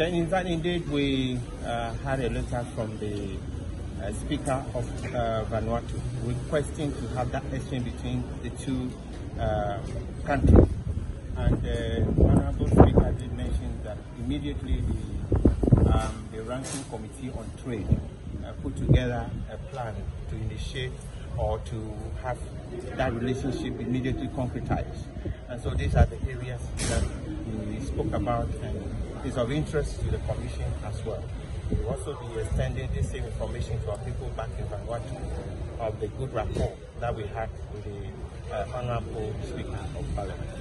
Yeah, in fact, indeed, we uh, had a letter from the uh, Speaker of uh, Vanuatu requesting to have that exchange between the two uh, countries. And the Honorable Speaker did mention that immediately the, um, the ranking committee on trade uh, put together a plan to initiate or to have that relationship immediately concretized. And so these are the areas that we spoke about and is of interest to the Commission as well. We will also be extending the same information to our people back in Vanuatu of the good rapport that we had with the uh, Honorable Speaker of Parliament.